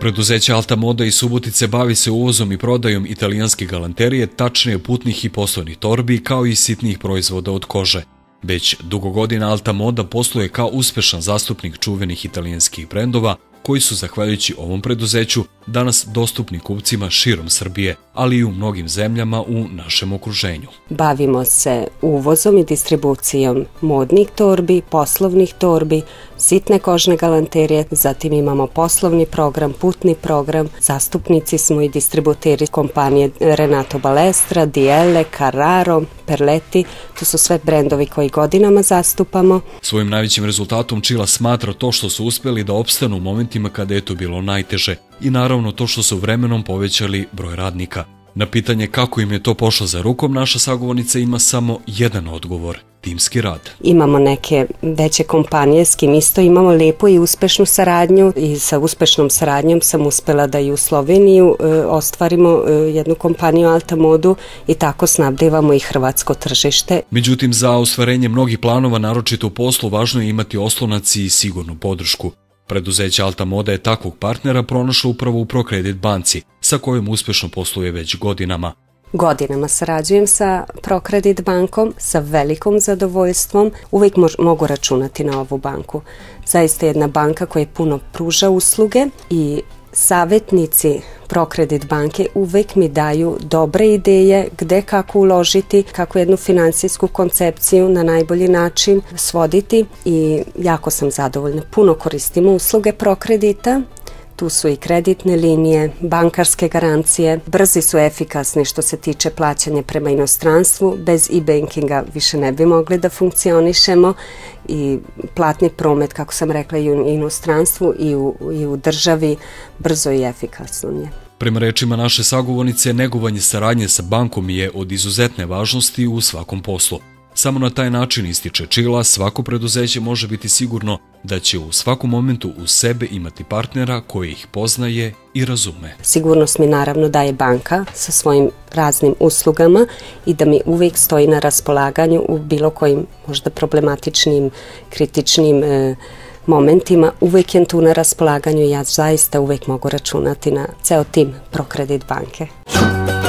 Preduzeće Alta Moda i Subotice bavi se uvozom i prodajom italijanske galanterije, tačnije putnih i poslovnih torbi, kao i sitnih proizvoda od kože. Već dugo godina Alta Moda posluje kao uspešan zastupnik čuvenih italijanskih brendova, koji su, zahvaljujući ovom preduzeću, danas dostupni kupcima širom Srbije, ali i u mnogim zemljama u našem okruženju. Bavimo se uvozom i distribucijom modnih torbi, poslovnih torbi, sitne kožne galanterije, zatim imamo poslovni program, putni program, zastupnici smo i distributeri kompanije Renato Balestra, Diele, Carraro, Perleti, to su sve brendovi koji godinama zastupamo. Svojim najvećim rezultatom Čila smatra to što su uspeli da opstanu u momentima kada je to bilo najteže i naravno to što su vremenom povećali broj radnika. Na pitanje kako im je to pošlo za rukom, naša sagovornica ima samo jedan odgovor – timski rad. Imamo neke veće kompanije s kim isto imamo lepu i uspešnu saradnju i sa uspešnom saradnjom sam uspela da i u Sloveniju e, ostvarimo e, jednu kompaniju Alta Modu i tako snabdevamo i hrvatsko tržište. Međutim, za ostvarenje mnogih planova, naročito u poslu, važno je imati oslonac i sigurnu podršku. Preduzeće Alta Moda je takvog partnera pronašlo upravo u Prokredit banci, sa kojom uspešno posluje već godinama. Godinama sarađujem sa Prokredit bankom, sa velikom zadovoljstvom. Uvijek mogu računati na ovu banku. Zaista jedna banka koja puno pruža usluge i savjetnici Prokredit banke uvek mi daju dobre ideje gde kako uložiti, kako jednu financijsku koncepciju na najbolji način svoditi i jako sam zadovoljna. Puno koristimo usluge Prokredita Tu su i kreditne linije, bankarske garancije, brzi su efikasni što se tiče plaćanja prema inostranstvu, bez e-bankinga više ne bi mogli da funkcionišemo i platni promet, kako sam rekla, i u inostranstvu i u, i u državi brzo i efikasno je. Prema rečima naše sagovornice, negovanje saradnje sa bankom je od izuzetne važnosti u svakom poslu. Samo na taj način ističe Čila, svako preduzeće može biti sigurno da će u svakom momentu u sebe imati partnera koji ih poznaje i razume. Sigurnost mi naravno daje banka sa svojim raznim uslugama i da mi uvijek stoji na raspolaganju u bilo kojim možda problematičnim, kritičnim e, momentima. Uvijek je tu na raspolaganju i ja zaista uvijek mogu računati na ceo tim Prokredit banke. Ću.